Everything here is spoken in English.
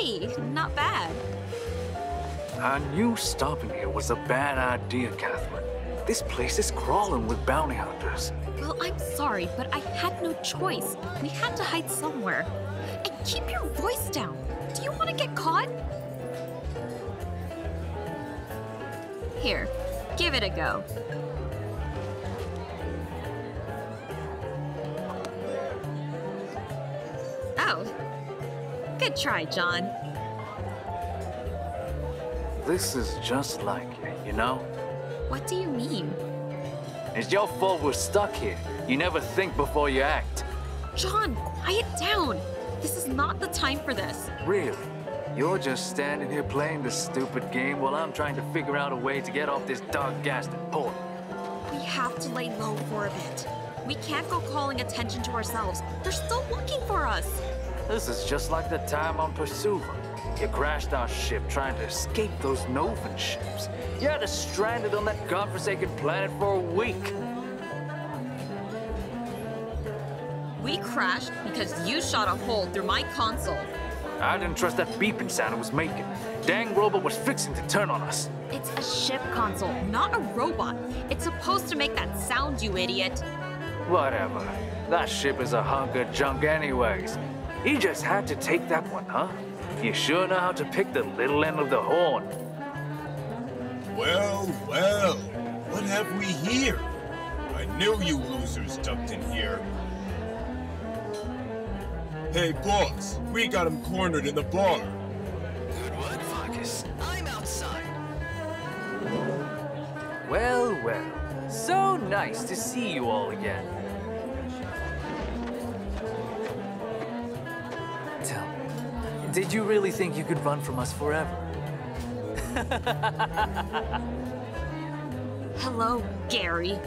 Hey, not bad. I knew stopping here was a bad idea, Catherine. This place is crawling with bounty hunters. Well, I'm sorry, but I had no choice. We had to hide somewhere. And keep your voice down. Do you want to get caught? Here, give it a go. Oh. Good try, John. This is just like you, you know? What do you mean? It's your fault we're stuck here. You never think before you act. John, quiet down. This is not the time for this. Really? You're just standing here playing this stupid game while I'm trying to figure out a way to get off this dog-gasted port. We have to lay low for a bit. We can't go calling attention to ourselves. They're still looking for us. This is just like the time on Pursuva. You crashed our ship trying to escape those Novan ships. You had us stranded on that godforsaken planet for a week. We crashed because you shot a hole through my console. I didn't trust that beeping sound it was making. Dang robot was fixing to turn on us. It's a ship console, not a robot. It's supposed to make that sound, you idiot. Whatever. That ship is a hunk of junk anyways. You just had to take that one, huh? You sure know how to pick the little end of the horn. Well, well, what have we here? I knew you losers ducked in here. Hey, boss, we got him cornered in the bar. Good work, Marcus. I'm outside. Well, well. So nice to see you all again. Did you really think you could run from us forever? Hello, Gary.